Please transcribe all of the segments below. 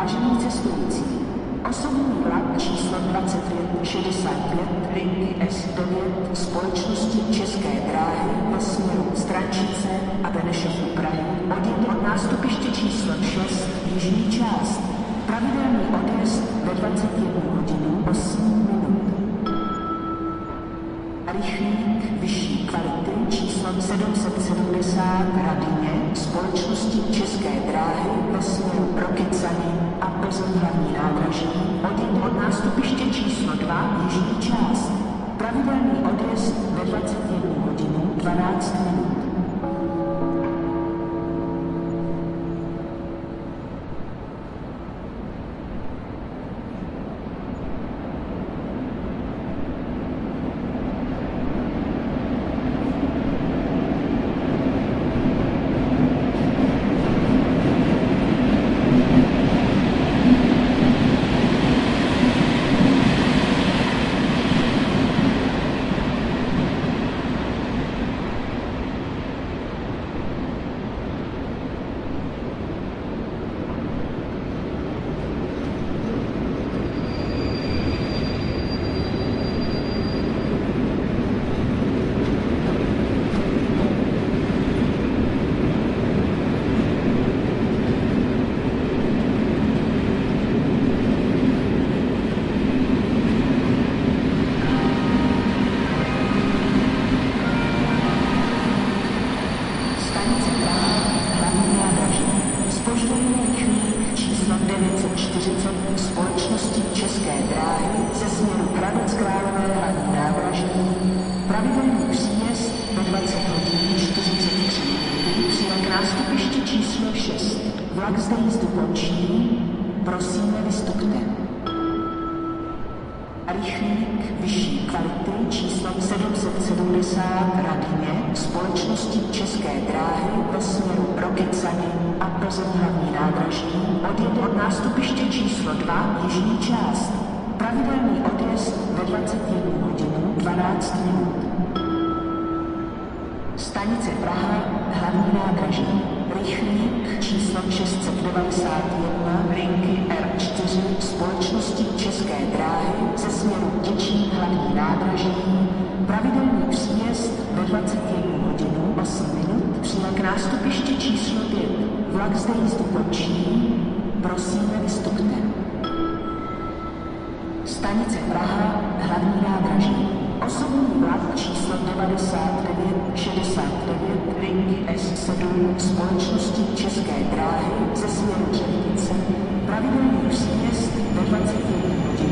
Vážení cestující, osobní vlak číslo 2565 linky S9 společnosti České dráhy ve směru Strančice a Benešov u Prahy od nástupiště číslo 6 jižní část. Pravidelný odjezd ve 21 hodinu 8 minut. Rychlík vyšší kvality číslo 770 Radině společnosti České dráhy ve směru Rokycany a Plzeň hlavní nádraží odjede od nástupiště číslo 2 jižní část. Pravidelný odjezd ve 21 hodinu 12 minut. Stanice Praha, hlavní nádraží. Zpožděný rychlík číslo 940 společnosti České dráhy ze směru Hradec Králové hlavní nádraží. Pravidelný příjezd ve 20 hodin 43 minut přijel k nástupišti číslo 6. Vlak zde jízdu končí. Prosíme, vystupte. Rychlík vyšší kvality číslo 770 Radině společnosti České dráhy ve směru Rokycany a Plzeň hlavní nádraží odjede od nástupiště číslo 2 jižní část. Pravidelný odjezd ve 21 hodinu 12 minut. Stanice Praha, hlavní nádraží. Rychlík číslo 691 linky R4 společnosti České dráhy ze směru Děčín hlavní nádraží. Pravidelný příjezd ve 21 hodinu 8 minut přijel k nástupišti číslo 5. Vlak zde jízdu končí. Prosíme, vystupte. Číslo 9969 linky S7 společnosti České dráhy ze směru Černice. Pravidelný příjezd ve 21 hodinu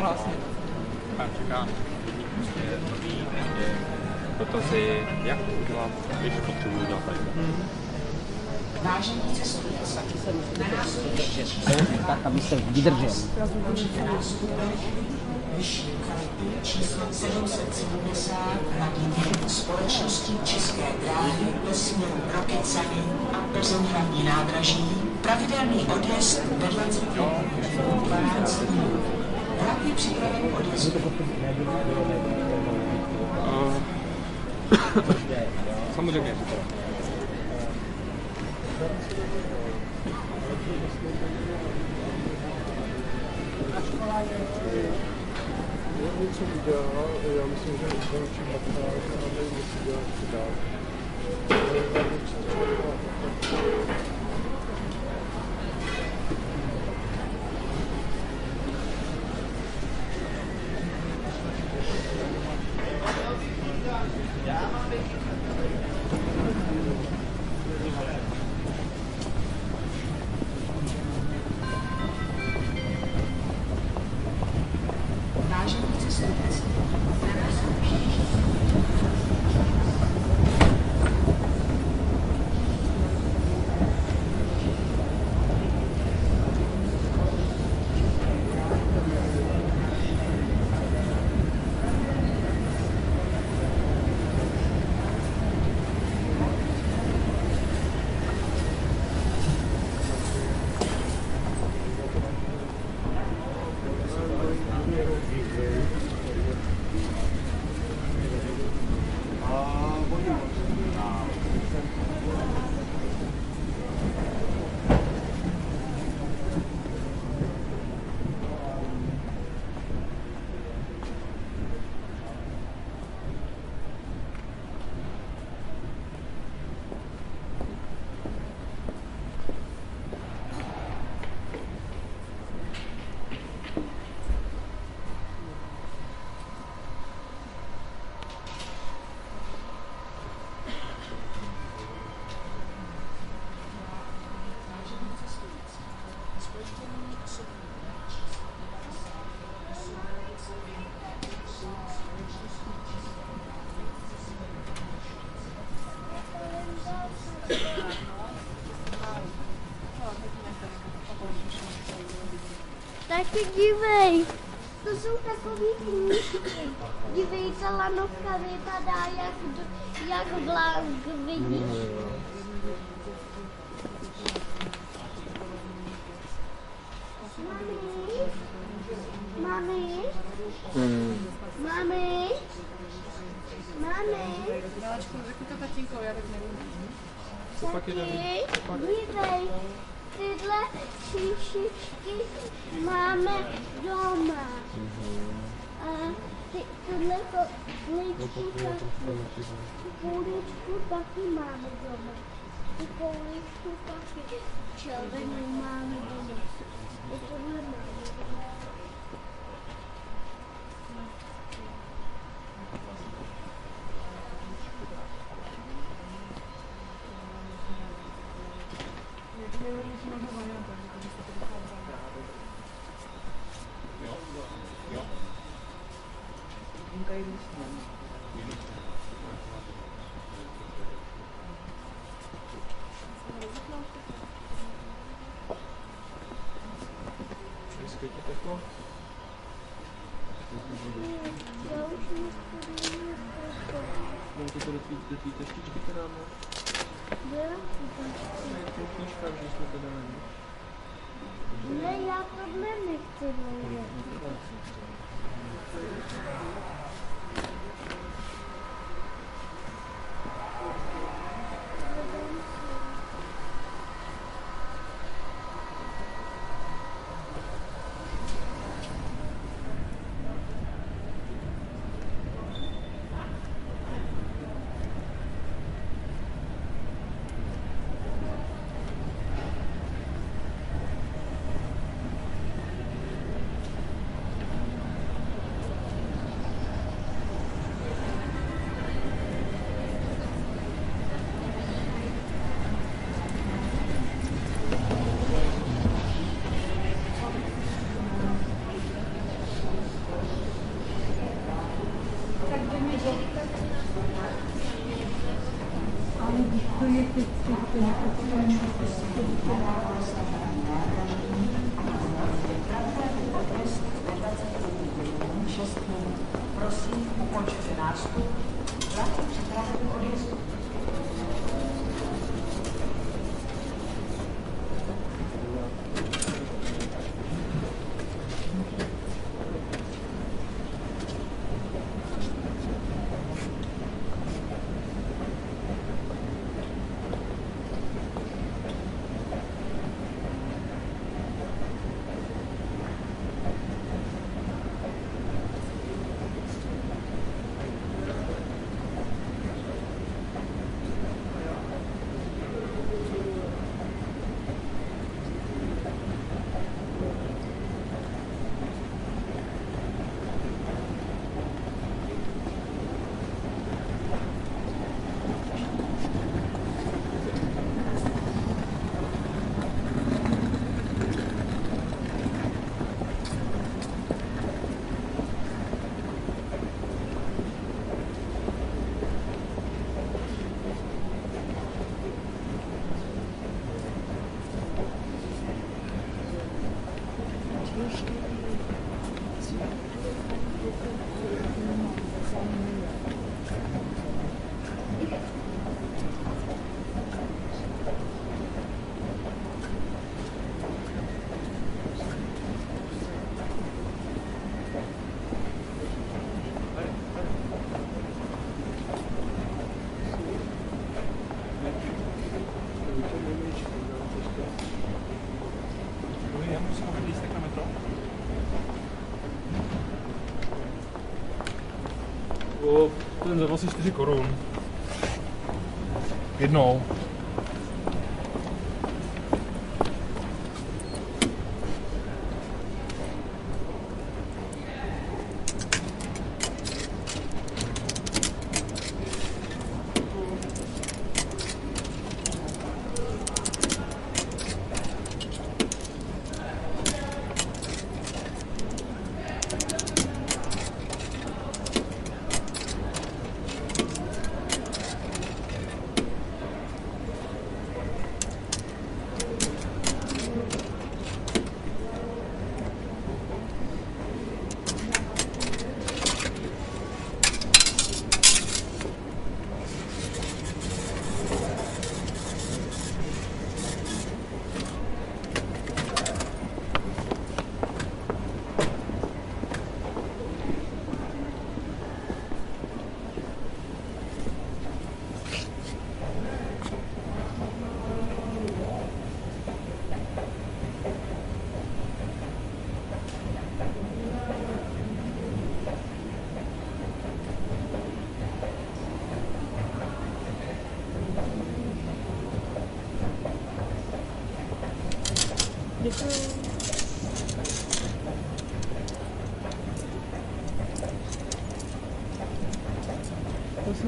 krásně. A čeká prostě nový dotazy, jak udělat, když potřebuji udělat tady. Vážení cestující, na následující Tak, aby se vydržel. Můžete nástupech vyšší kvality číslo 770 hlavní společnosti České dráhy ve směru Rokycany a Plzeň hlavní nádraží pravidelný odjezd vedle 12 minut. Vlak je připraven k odjezdu. consegui, véi. Tu super consegui. Devia estar lá no caminho da Iago Blanc. Mami? Hum. Mami? Mami? Ela te convidou que eu tô aqui em Coelho, né? Aqui, vivei. Tyhle šišičky máme doma. A ty, tyhle tu kouličku taky máme doma. Tu kouličku taky červenou máme doma. I tohle máme doma. 2階ですね。Можете ответить до твоей точки Питерана? Да. Это книжка в жизни Питерана. Я проблемных целую. Ten za 24 korun. Jednou.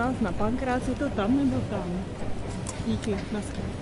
нас на Панкраці, то там не был там. Які Москва.